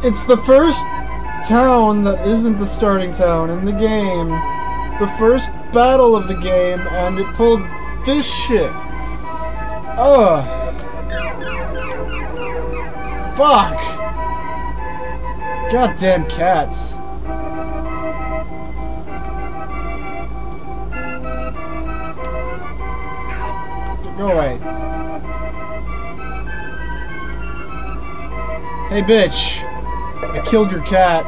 It's the first town that isn't the starting town in the game. The first battle of the game, and it pulled this shit. Ugh. Fuck. Goddamn cats. Go away. Hey, bitch. I killed your cat.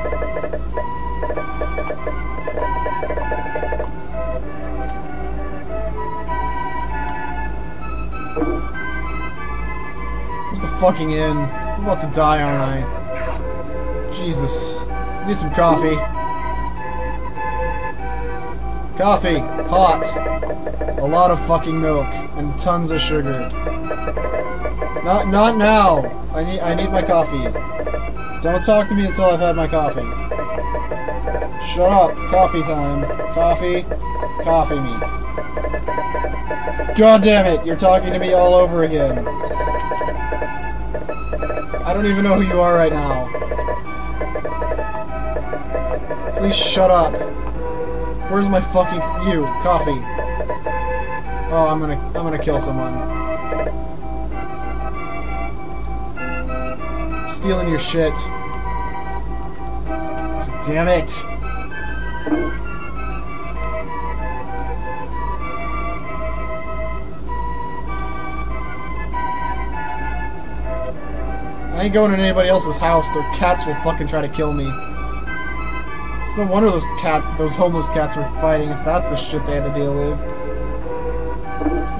Where's the fucking inn? I'm about to die, aren't I? Jesus. I need some coffee. Coffee. Hot. A lot of fucking milk. And tons of sugar. Not not now. I need I need my coffee. Don't talk to me until I've had my coffee. Shut up. Coffee time. Coffee. Coffee me. God damn it, you're talking to me all over again. I don't even know who you are right now. Please shut up. Where's my fucking you? Coffee. Oh, I'm gonna I'm gonna kill someone. Stealing your shit. Damn it. I ain't going in anybody else's house. Their cats will fucking try to kill me. It's no wonder those cat, those homeless cats were fighting if that's the shit they had to deal with.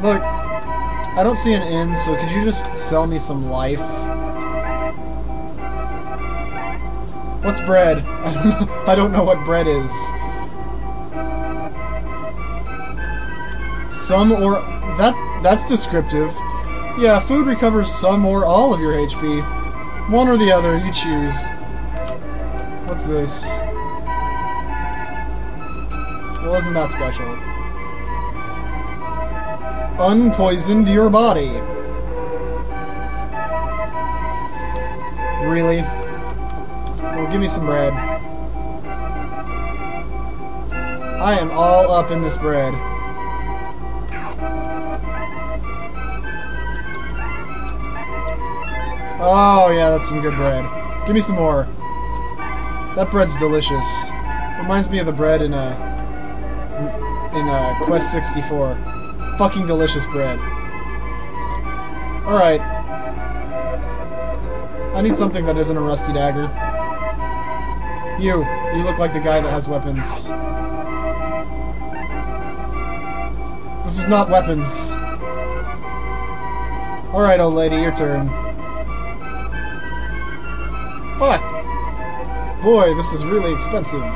Look, I don't see an inn, so could you just sell me some life? What's bread? I don't know, I don't know what bread is. Some or that that's descriptive. Yeah, food recovers some or all of your HP. One or the other, you choose. What's this? Well, isn't that special? Unpoisoned your body. Really? Well, give me some bread. I am all up in this bread. Oh, yeah, that's some good bread. Give me some more. That bread's delicious. Reminds me of the bread in a in uh, Quest 64. Fucking delicious bread. Alright. I need something that isn't a rusty dagger. You. You look like the guy that has weapons. This is not weapons. Alright, old lady, your turn. Fuck! Boy, this is really expensive.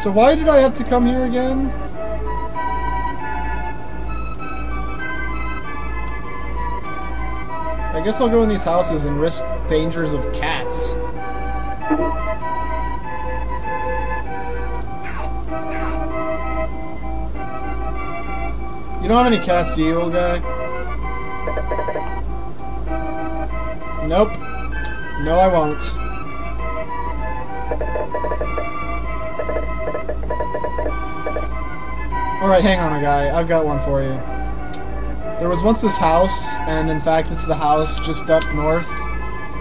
So why did I have to come here again? Guess I'll go in these houses and risk dangers of cats. You don't have any cats, do you, old guy? Nope. No, I won't. Alright, hang on, a guy. I've got one for you. There was once this house, and in fact, it's the house just up north.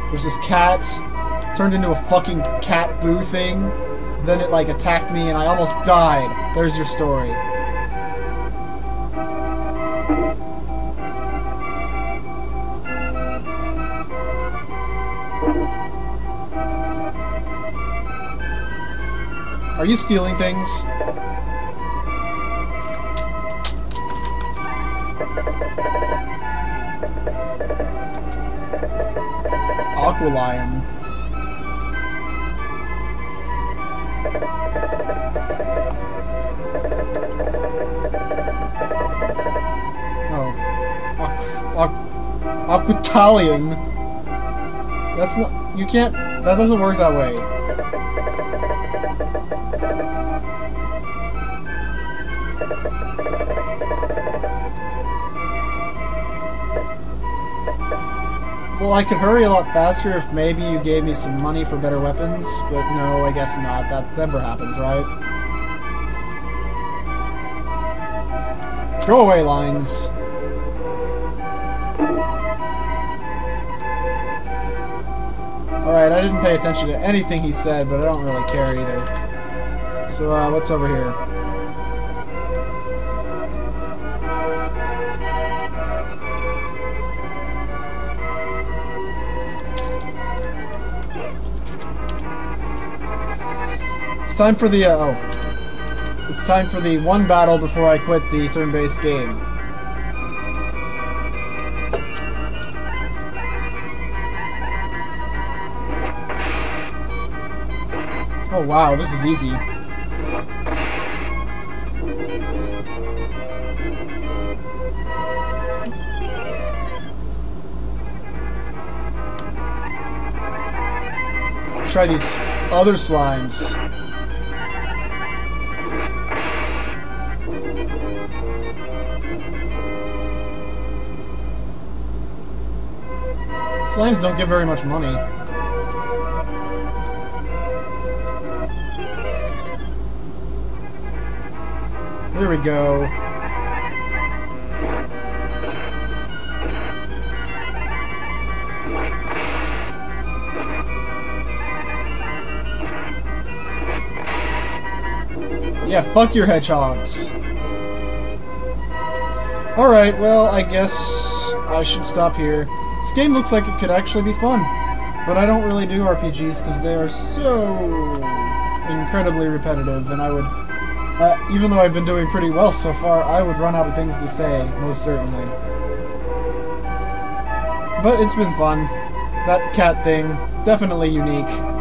There's this cat, turned into a fucking cat boo thing. Then it, like, attacked me, and I almost died. There's your story. Are you stealing things? Aqualion. Oh. Aqu Aqu Aquatalion. That's not... You can't... That doesn't work that way. Well, I could hurry a lot faster if maybe you gave me some money for better weapons, but no, I guess not. That never happens, right? Go away, lines. Alright, I didn't pay attention to anything he said, but I don't really care either. So, uh, what's over here? It's time for the, uh, oh. It's time for the one battle before I quit the turn-based game. Oh wow, this is easy. Let's try these other slimes. Slimes don't give very much money. Here we go. Yeah, fuck your hedgehogs. Alright, well, I guess I should stop here. This game looks like it could actually be fun. But I don't really do RPGs because they are so incredibly repetitive, and I would uh, even though I've been doing pretty well so far, I would run out of things to say, most certainly. But it's been fun. That cat thing, definitely unique.